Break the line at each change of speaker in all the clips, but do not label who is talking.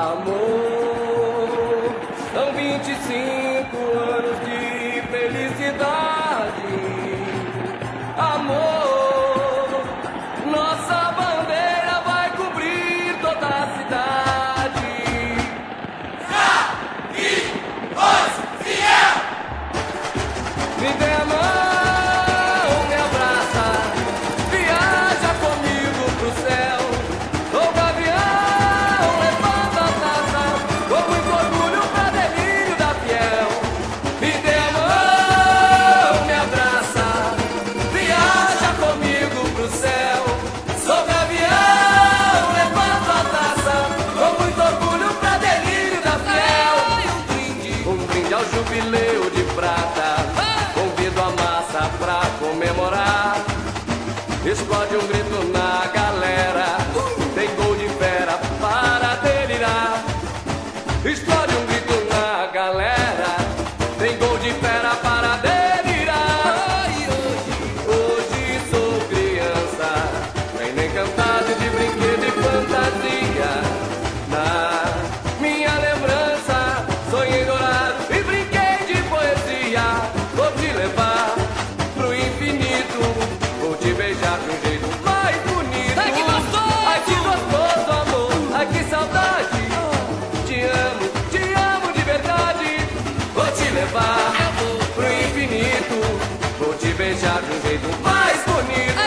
amor. São 25 anos de felicidade, amor. Nossa bandeira vai cobrir toda a cidade. Sacrifício fiel! É. Me dê a mão. explode um grito na a viver do mais bonito.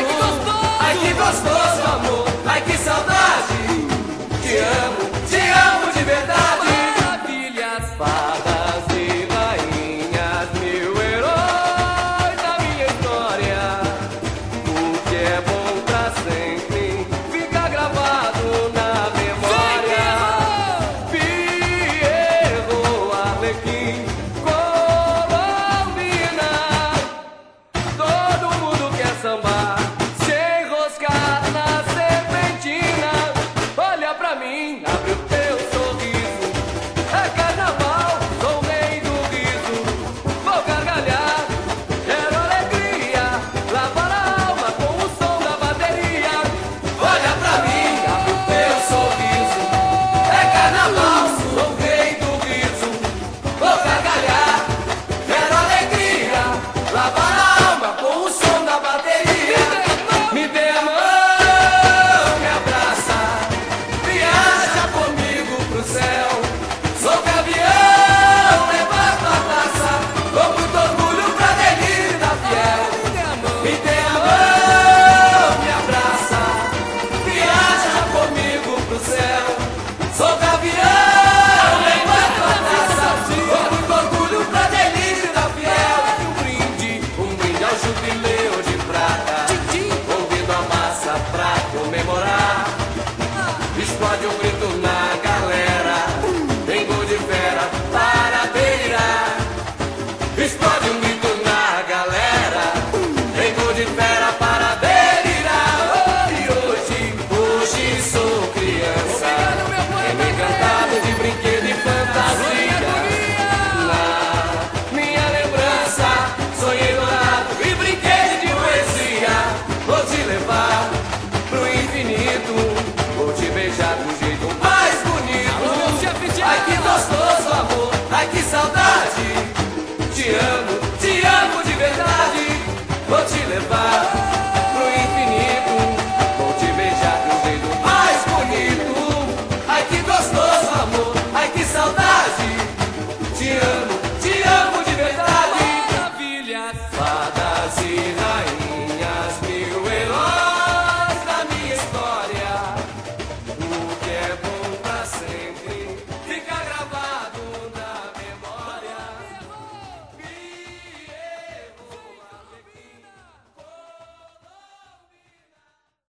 levar.